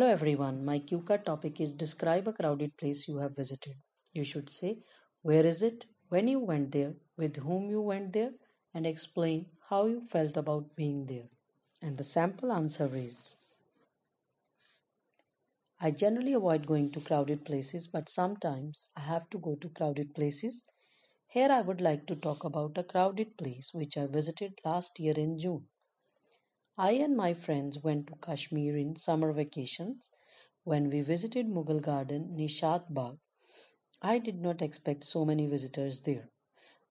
Hello everyone, my card topic is describe a crowded place you have visited. You should say where is it, when you went there, with whom you went there, and explain how you felt about being there. And the sample answer is I generally avoid going to crowded places, but sometimes I have to go to crowded places. Here I would like to talk about a crowded place which I visited last year in June. I and my friends went to Kashmir in summer vacations. When we visited Mughal Garden, Nishat Bagh, I did not expect so many visitors there.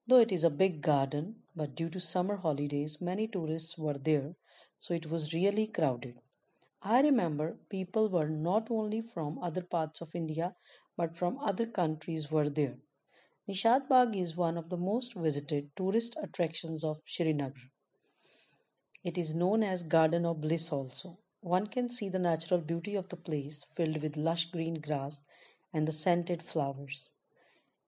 Though it is a big garden, but due to summer holidays, many tourists were there, so it was really crowded. I remember people were not only from other parts of India but from other countries were there. Nishat Bagh is one of the most visited tourist attractions of Srinagar. It is known as Garden of Bliss also. One can see the natural beauty of the place filled with lush green grass and the scented flowers.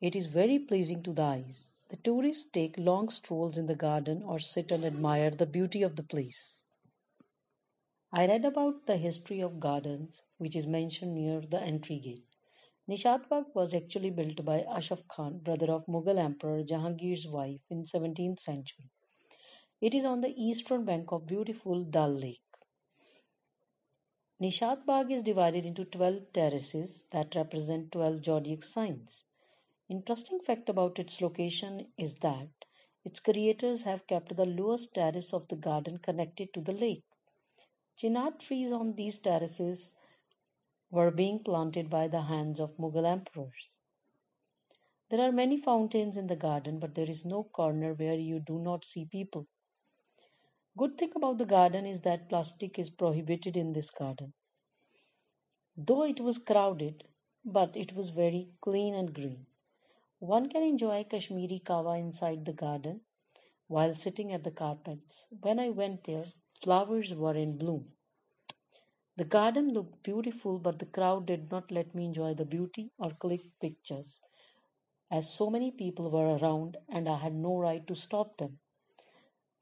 It is very pleasing to the eyes. The tourists take long strolls in the garden or sit and admire the beauty of the place. I read about the history of gardens, which is mentioned near the entry gate. Nishat Bagh was actually built by Ashraf Khan, brother of Mughal Emperor Jahangir's wife, in 17th century. It is on the eastern bank of beautiful Dal Lake. Nishat Bagh is divided into 12 terraces that represent 12 zodiac signs. Interesting fact about its location is that its creators have kept the lowest terrace of the garden connected to the lake. Chinar trees on these terraces were being planted by the hands of Mughal emperors. There are many fountains in the garden, but there is no corner where you do not see people. Good thing about the garden is that plastic is prohibited in this garden. Though it was crowded, but it was very clean and green. One can enjoy Kashmiri kawa inside the garden while sitting at the carpets. When I went there, flowers were in bloom. The garden looked beautiful, but the crowd did not let me enjoy the beauty or click pictures, as so many people were around and I had no right to stop them.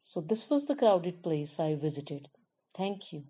So, this was the crowded place I visited. Thank you.